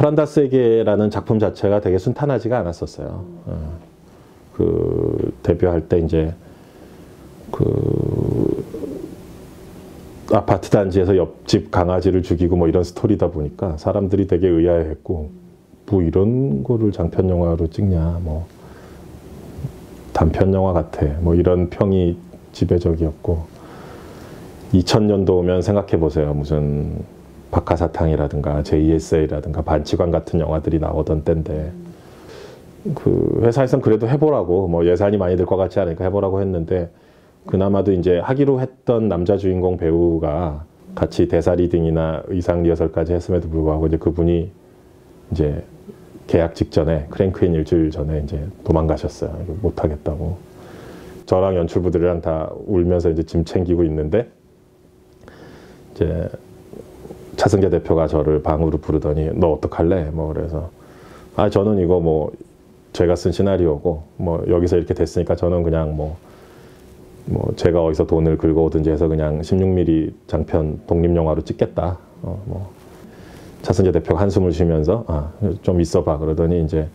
프란다스에게라는 작품 자체가 되게 순탄하지가 않았었어요. 어. 그 데뷔할 때 이제 그 아파트 단지에서 옆집 강아지를 죽이고 뭐 이런 스토리다 보니까 사람들이 되게 의아해했고 뭐 이런 거를 장편 영화로 찍냐 뭐 단편 영화 같아 뭐 이런 평이 지배적이었고 2000년도 오면 생각해 보세요 무슨 박하사탕이라든가 JSA라든가 반칙왕 같은 영화들이 나오던 때인데 그 회사에선 그래도 해보라고 뭐 예산이 많이 들 것 같지 않으니까 해보라고 했는데 그나마도 이제 하기로 했던 남자 주인공 배우가 같이 대사 리딩이나 의상 리허설까지 했음에도 불구하고 이제 그분이 이제 계약 직전에 크랭크인 일주일 전에 이제 도망가셨어요. 못 하겠다고. 저랑 연출부들이랑 다 울면서 이제 짐 챙기고 있는데 이제 차승재 대표가 저를 방으로 부르더니 너 어떡할래? 뭐 그래서 아 저는 이거 뭐 제가 쓴 시나리오고 뭐 여기서 이렇게 됐으니까 저는 그냥 뭐뭐 제가 어디서 돈을 긁어오든지 해서 그냥 16mm 장편 독립 영화로 찍겠다. 어, 뭐 차승재 대표가 한숨을 쉬면서 아, 좀 있어봐 그러더니 이제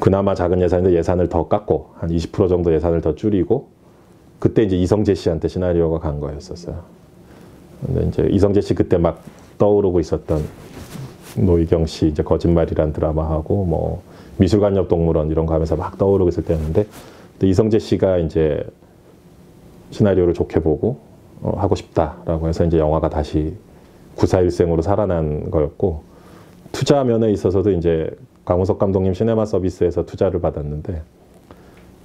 그나마 작은 예산인데 예산을 더 깎고 한 20% 정도 예산을 더 줄이고 그때 이제 이성재 씨한테 시나리오가 간 거였었어요. 근데 이제 이성재 씨 그때 막 떠오르고 있었던 노희경 씨 이제 거짓말이란 드라마하고 뭐 미술관 옆 동물원 이런 거 하면서 막 떠오르고 있을 때였는데 이성재 씨가 이제 시나리오를 좋게 보고 어, 하고 싶다라고 해서 이제 영화가 다시 구사일생으로 살아난 거였고 투자 면에 있어서도 이제 강우석 감독님 시네마 서비스에서 투자를 받았는데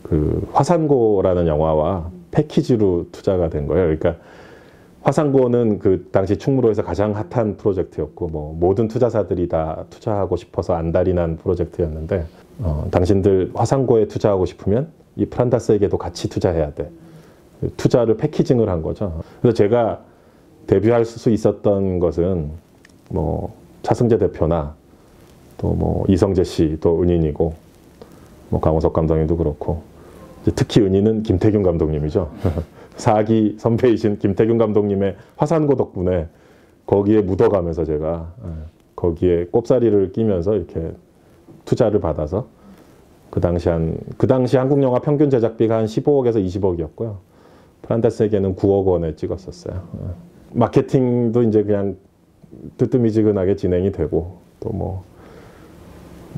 그 화산고라는 영화와 패키지로 투자가 된 거예요. 그러니까 화산고는 그 당시 충무로에서 가장 핫한 프로젝트였고 뭐 모든 투자사들이 다 투자하고 싶어서 안달이 난 프로젝트였는데 어, 당신들 화산고에 투자하고 싶으면 이 프란다스에게도 같이 투자해야 돼. 투자를 패키징을 한 거죠. 그래서 제가 데뷔할 수 있었던 것은 뭐 차승재 대표나 또 뭐 이성재 씨또 은인이고 뭐 강호석 감독님도 그렇고 특히 은인은 김태균 감독님이죠. 사기 선배이신 김태균 감독님의 화산고 덕분에 거기에 묻어가면서 제가 예, 거기에 꼽사리를 끼면서 이렇게 투자를 받아서 그 당시 한 그 당시 한국 영화 평균 제작비가 한 15억에서 20억이었고요. 프란다스에게는 9억 원에 찍었었어요. 예. 마케팅도 이제 그냥 뜨뜨미지근하게 진행이 되고 또 뭐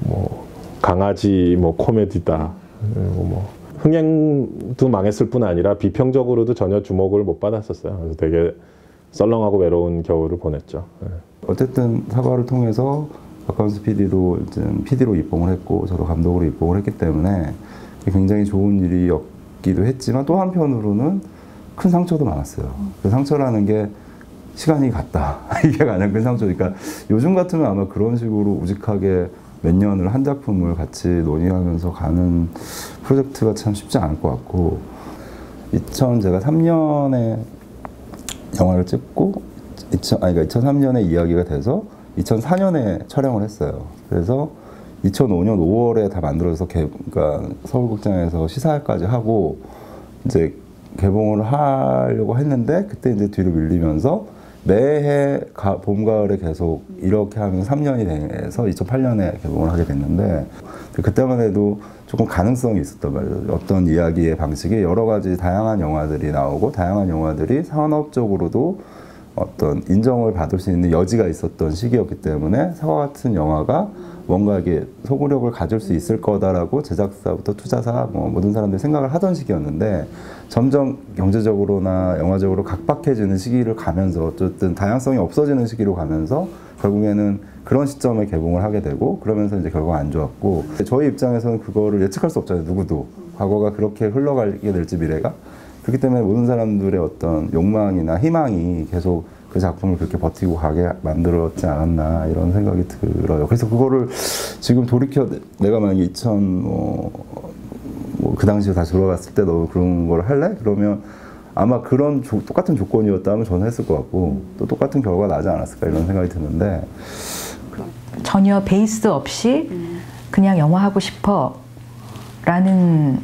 뭐 강아지 뭐 코미디다 뭐 흥행도 망했을 뿐 아니라 비평적으로도 전혀 주목을 못 받았었어요. 그래서 되게 썰렁하고 외로운 겨울을 보냈죠. 예. 어쨌든 사과를 통해서 박광수 PD로 PD로 입봉을 했고 저도 감독으로 입봉을 했기 때문에 굉장히 좋은 일이었기도 했지만 또 한편으로는 큰 상처도 많았어요. 그 상처라는 게 시간이 갔다. 이게 가장 큰 상처니까 요즘 같으면 아마 그런 식으로 우직하게 몇 년을 한 작품을 같이 논의하면서 가는 프로젝트가 참 쉽지 않을 것 같고 2000 제가 3년에 영화를 찍고 2000, 아니 그러니까 2003년에 이야기가 돼서 2004년에 촬영을 했어요. 그래서 2005년 5월에 다 만들어서 개, 그러니까 서울극장에서 시사회까지 하고 이제 개봉을 하려고 했는데 그때 이제 뒤로 밀리면서 매해 가, 봄, 가을에 계속 이렇게 하면 3년이 돼서 2008년에 개봉을 하게 됐는데 그때만 해도 조금 가능성이 있었단 말이에요. 어떤 이야기의 방식이 여러 가지 다양한 영화들이 나오고 다양한 영화들이 산업적으로도 어떤 인정을 받을 수 있는 여지가 있었던 시기였기 때문에 사과 같은 영화가 뭔가 이게 소구력을 가질 수 있을 거다라고 제작사부터 투자사 뭐 모든 사람들이 생각을 하던 시기였는데 점점 경제적으로나 영화적으로 각박해지는 시기를 가면서 어쨌든 다양성이 없어지는 시기로 가면서 결국에는 그런 시점에 개봉을 하게 되고 그러면서 이제 결과가 안 좋았고 저희 입장에서는 그거를 예측할 수 없잖아요 누구도. 과거가 그렇게 흘러가게 될지 미래가 그렇기 때문에 모든 사람들의 어떤 욕망이나 희망이 계속 그 작품을 그렇게 버티고 가게 만들었지 않았나 이런 생각이 들어요. 그래서 그거를 지금 돌이켜 내가 만약에 2000 뭐, 뭐그 당시에 다시 돌아갔을 때 너 그런 걸 할래? 그러면 아마 그런 조, 똑같은 조건이었다면 저는 했을 것 같고 또 똑같은 결과가 나지 않았을까 이런 생각이 드는데 전혀 베이스 없이 그냥 영화 하고 싶어 라는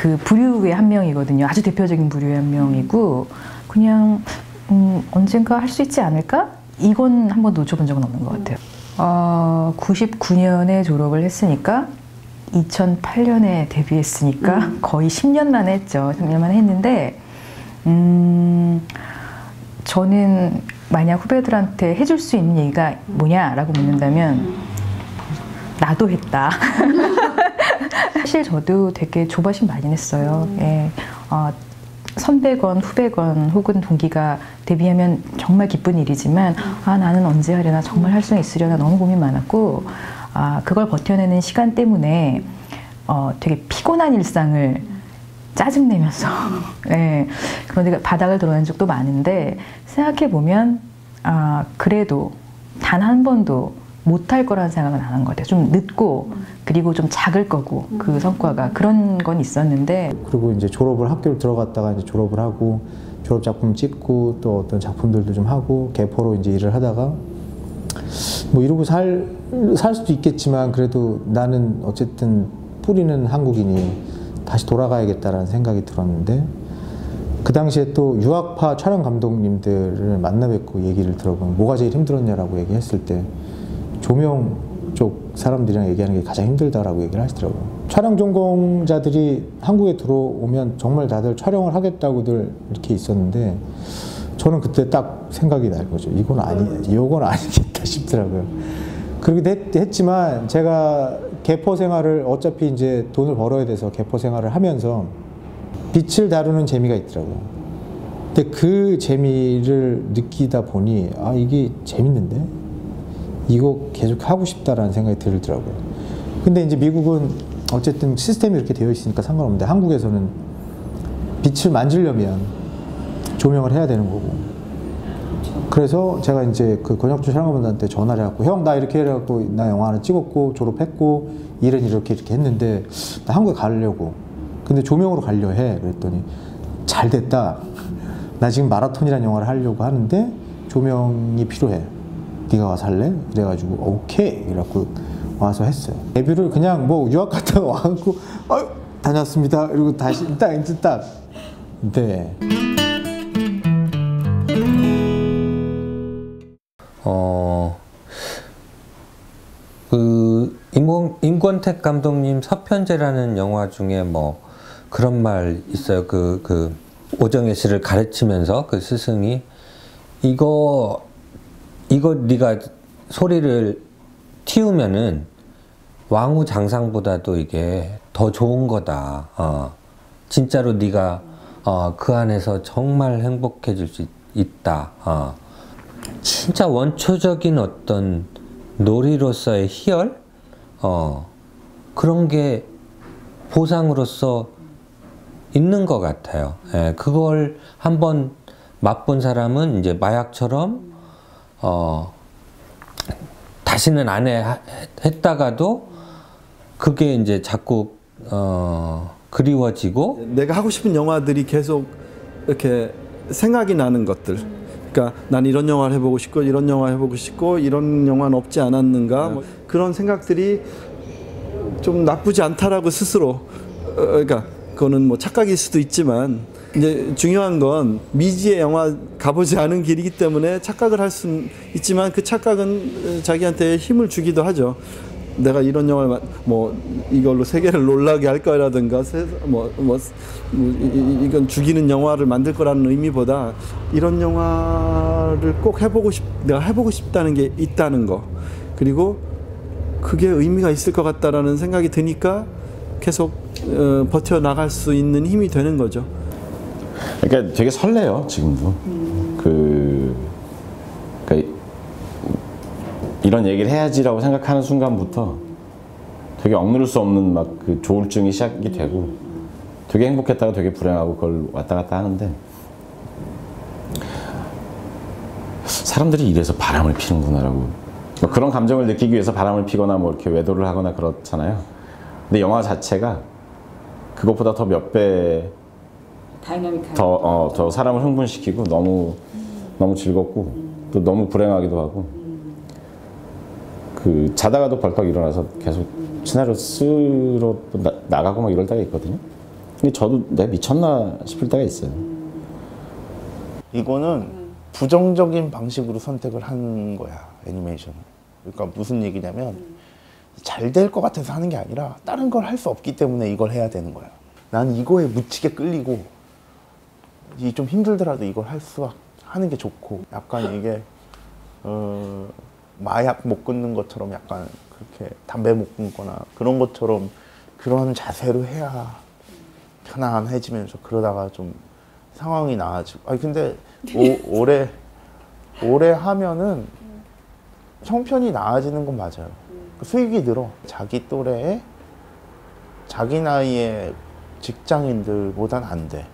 그 부류의 한 명이거든요. 아주 대표적인 부류의 한 명이고 그냥 음, 언젠가 할 수 있지 않을까? 이건 한번 놓쳐본 적은 없는 것 같아요. 어, 99년에 졸업을 했으니까 2008년에 데뷔했으니까 거의 10년 만에 했죠. 10년 만에 했는데 음, 저는 만약 후배들한테 해줄 수 있는 얘기가 뭐냐라고 묻는다면 나도 했다. 사실 저도 되게 조바심 많이 냈어요. 예. 어, 선배건 후배건 혹은 동기가 데뷔하면 정말 기쁜 일이지만 아 나는 언제 하려나 정말 할 수 있으려나 너무 고민 많았고 아 그걸 버텨내는 시간 때문에 어, 되게 피곤한 일상을 짜증내면서 예. 그런데 바닥을 드러낸 적도 많은데 생각해 보면 아 그래도 단 한 번도 못할 거라는 생각은 안 한 것 같아요. 좀 늦고 그리고 좀 작을 거고 그 성과가. 그런 건 있었는데. 그리고 이제 졸업을 학교를 들어갔다가 이제 졸업을 하고 졸업 작품 찍고 또 어떤 작품들도 좀 하고 개포로 이제 일을 하다가 뭐 이러고 살, 살 수도 있겠지만 그래도 나는 어쨌든 뿌리는 한국인이 다시 돌아가야겠다라는 생각이 들었는데 그 당시에 또 유학파 촬영 감독님들을 만나 뵙고 얘기를 들어보면 뭐가 제일 힘들었냐라고 얘기했을 때 조명 쪽 사람들이랑 얘기하는 게 가장 힘들다라고 얘기를 하시더라고요. 촬영 전공자들이 한국에 들어오면 정말 다들 촬영을 하겠다고들 이렇게 있었는데 저는 그때 딱 생각이 날 거죠. 이건 아니, 이건 아니겠다 싶더라고요. 그렇게 했, 했지만 제가 개포 생활을 어차피 이제 돈을 벌어야 돼서 개포 생활을 하면서 빛을 다루는 재미가 있더라고요. 근데 그 재미를 느끼다 보니 아 이게 재밌는데 이거 계속 하고 싶다라는 생각이 들더라고요. 근데 이제 미국은 어쨌든 시스템이 이렇게 되어 있으니까 상관없는데 한국에서는 빛을 만지려면 조명을 해야 되는 거고. 그래서 제가 이제 그 권혁주 촬영관한테 전화를 해갖고 형 나 이렇게 해갖고 나 영화 하나 찍었고 졸업했고 일은 이렇게 이렇게 했는데 나 한국에 가려고. 근데 조명으로 가려 해. 그랬더니 잘 됐다. 나 지금 마라톤이라는 영화를 하려고 하는데 조명이 필요해. 네가 와서 할래? 이래가지고 오케이 이래갖고 와서 했어요. 데뷔를 그냥 뭐 유학 갔다가 와갖고 어 다녔습니다. 그리고 다시 딱 이제 딱 네. 어, 그, 임권, 임권택 감독님 서편제라는 영화 중에 뭐 그런 말 있어요. 그, 그, 오정혜 씨를 가르치면서 그 스승이 이거, 이거 네가 소리를 틔우면은 왕후 장상보다도 이게 더 좋은 거다. 어. 진짜로 네가 어, 그 안에서 정말 행복해질 수 있, 있다. 어. 진짜 원초적인 어떤 놀이로서의 희열, 어, 그런 게 보상으로서 있는 것 같아요. 예, 그걸 한번 맛본 사람은 이제 마약처럼, 어, 다시는 안 해, 했다가도 그게 이제 자꾸, 어, 그리워지고, 내가 하고 싶은 영화들이 계속 이렇게 생각이 나는 것들. 그러니까 난 이런 영화를 해보고 싶고 이런 영화 해보고 싶고 이런 영화는 없지 않았는가 뭐 그런 생각들이 좀 나쁘지 않다라고 스스로 어, 그러니까 그거는 뭐 착각일 수도 있지만 이제 중요한 건 미지의 영화 가보지 않은 길이기 때문에 착각을 할 수는 있지만 그 착각은 자기한테 힘을 주기도 하죠. 내가 이런 영화를 마- 뭐 이걸로 세계를 놀라게 할 거라든가 세- 뭐, 뭐, 뭐 이건 죽이는 영화를 만들 거라는 의미보다 이런 영화를 꼭 해보고 싶 내가 해보고 싶다는 게 있다는 거 그리고 그게 의미가 있을 것 같다라는 생각이 드니까 계속 어, 버텨 나갈 수 있는 힘이 되는 거죠. 그러니까 되게 설레요 지금도 그 그러니까 이런 얘기를 해야지라고 생각하는 순간부터 되게 억누를 수 없는 막 그 조울증이 시작이 되고 되게 행복했다가 되게 불행하고 그걸 왔다 갔다 하는데 사람들이 이래서 바람을 피는구나라고 뭐 그런 감정을 느끼기 위해서 바람을 피거나 뭐 이렇게 외도를 하거나 그렇잖아요. 근데 영화 자체가 그것보다 더 몇 배 더, 어, 더 사람을 흥분시키고 너무 너무 즐겁고 또 너무 불행하기도 하고 그 자다가도 벌떡 일어나서 계속 시나리오 쓰러 나, 나가고 막 이럴 때가 있거든요. 근데 저도 내가 미쳤나 싶을 때가 있어요. 이거는 부정적인 방식으로 선택을 한 거야 애니메이션을 그러니까 무슨 얘기냐면 잘 될 것 같아서 하는 게 아니라 다른 걸 할 수 없기 때문에 이걸 해야 되는 거예요. 난 이거에 묻히게 끌리고 이 좀 힘들더라도 이걸 할 수 하는 게 좋고 약간 이게 어, 마약 못 끊는 것처럼 약간 그렇게 담배 못 끊거나 그런 것처럼 그런 자세로 해야 편안해지면서 그러다가 좀 상황이 나아지고 아니 근데 오, 오래 오래 하면은 형편이 나아지는 건 맞아요. 그 수익이 늘어. 자기 또래의 자기 나이의 직장인들보단 안 돼.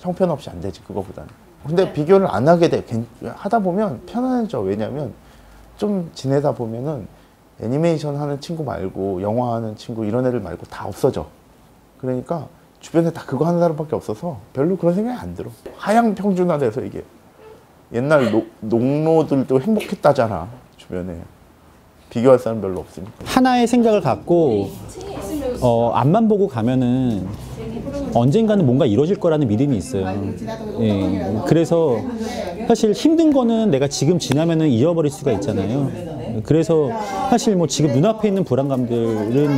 형편 없이 안 되지 그거보다는. 근데 비교를 안 하게 돼. 괜- 하다 보면 편안해져. 왜냐면 좀 지내다 보면은 애니메이션 하는 친구 말고 영화 하는 친구 이런 애들 말고 다 없어져. 그러니까 주변에 다 그거 하는 사람밖에 없어서 별로 그런 생각이 안 들어. 하향 평준화돼서 이게 옛날 노, 농노들도 행복했다잖아 주변에 비교할 사람 별로 없으니까. 하나의 생각을 갖고 어, 앞만 보고 가면은 언젠가는 뭔가 이루어질 거라는 믿음이 있어요. 예. 그래서 사실 힘든 거는 내가 지금 지나면은 잊어버릴 수가 있잖아요. 그래서 사실 뭐 지금 눈앞에 있는 불안감들은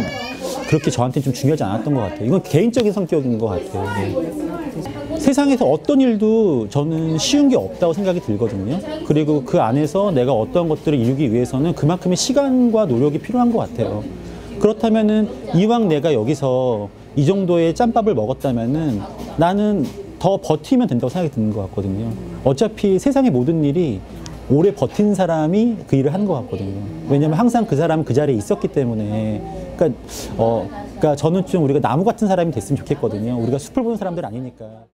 그렇게 저한테는 좀 중요하지 않았던 것 같아요. 이건 개인적인 성격인 것 같아요. 예. 세상에서 어떤 일도 저는 쉬운 게 없다고 생각이 들거든요. 그리고 그 안에서 내가 어떤 것들을 이루기 위해서는 그만큼의 시간과 노력이 필요한 것 같아요. 그렇다면은 이왕 내가 여기서 이 정도의 짬밥을 먹었다면은 나는 더 버티면 된다고 생각이 드는 것 같거든요. 어차피 세상의 모든 일이 오래 버틴 사람이 그 일을 하는 것 같거든요. 왜냐면 항상 그 사람은 그 자리에 있었기 때문에. 그러니까, 어, 그러니까 저는 좀 우리가 나무 같은 사람이 됐으면 좋겠거든요. 우리가 숲을 보는 사람들 아니니까.